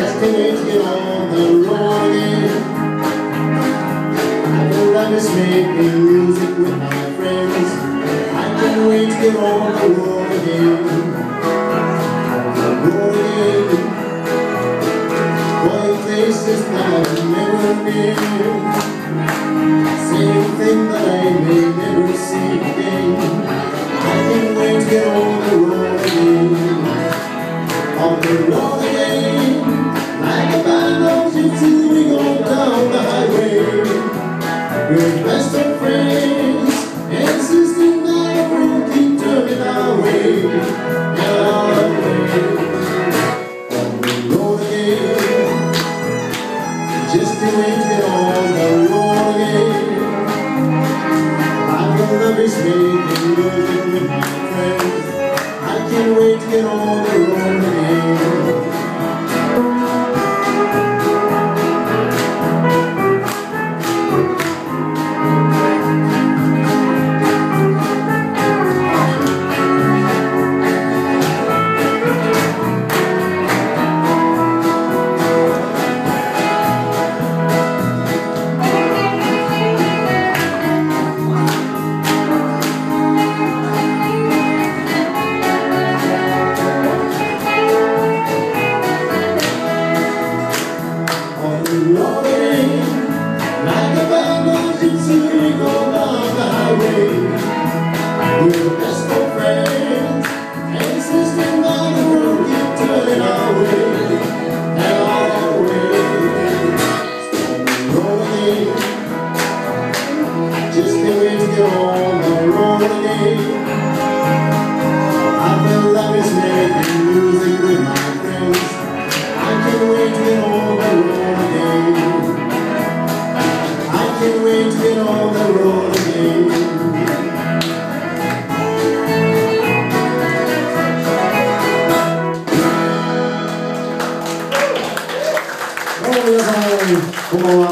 just need to get on the road again. I know I miss making music with my friends. I can't wait to get on the road again. The road again. Boy, places that I've never been. Same thing that I may never see again. I can't wait to get on the road again. On the road. Just to make it the road again. My love is making music with my friends. I can't wait to get on the road I feel love is making music with my friends. I can't wait to get Oh, 皆さん、こんばんは。